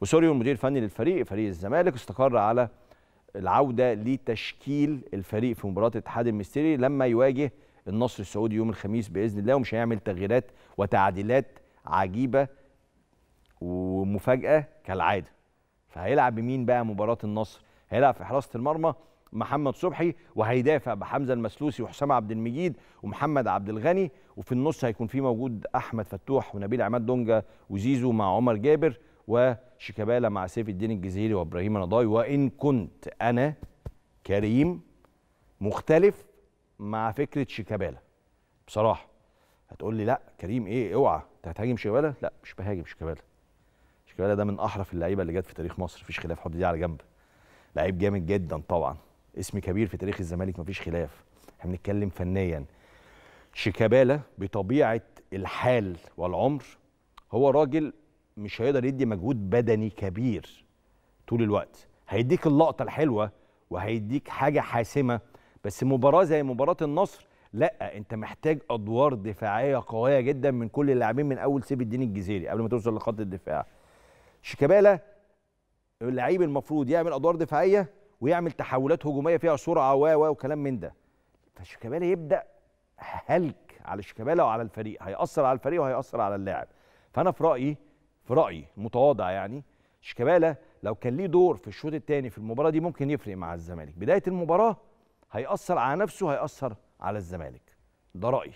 وسوريو المدير الفني للفريق فريق الزمالك استقر على العودة لتشكيل الفريق في مباراة الاتحاد المستري لما يواجه النصر السعودي يوم الخميس بإذن الله ومش هيعمل تغييرات وتعديلات عجيبة ومفاجأة كالعادة. فهيلعب بمين بقى مباراة النصر؟ هيلعب في حراسة المرمى محمد صبحي وهيدافع بحمزة المسلوسي وحسام عبد المجيد ومحمد عبد الغني. وفي النص هيكون في موجود أحمد فتوح ونبيل عماد دونجا وزيزو مع عمر جابر. وشيكابالا مع سيف الدين الجزيري وابراهيم نضاي. وإن كنت أنا كريم مختلف مع فكرة شيكابالا. بصراحة هتقول لي لأ كريم إيه؟ أوعى. أنت هتهاجم شيكابالا؟ لأ مش بهاجم شيكابالا. شيكابالا ده من أحرف اللعيبة اللي جت في تاريخ مصر مفيش خلاف. حط دي على جنب. لعيب جامد جدا طبعا. اسم كبير في تاريخ الزمالك مفيش خلاف. إحنا بنتكلم فنيا. شيكابالا بطبيعة الحال والعمر هو راجل مش هيقدر يدي مجهود بدني كبير طول الوقت. هيديك اللقطة الحلوة وهيديك حاجة حاسمة بس مباراة زي مباراة النصر لأ أنت محتاج أدوار دفاعية قوية جدا من كل اللاعبين من أول سيف الدين الجزيري قبل ما توصل لخط الدفاع. شيكابالا اللعيب المفروض يعمل أدوار دفاعية ويعمل تحولات هجومية فيها سرعة و و وكلام من ده. فشيكابالا يبدأ هلك على شيكابالا وعلى الفريق هيأثر على الفريق وهيأثر على اللاعب. فأنا في رأيي في رأيي المتواضع يعني شيكابالا لو كان ليه دور في الشوط الثاني في المباراة دي ممكن يفرق مع الزمالك. بداية المباراة هيأثر على نفسه هيأثر على الزمالك. ده رأيي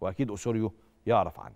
وأكيد اسوريو يعرف عني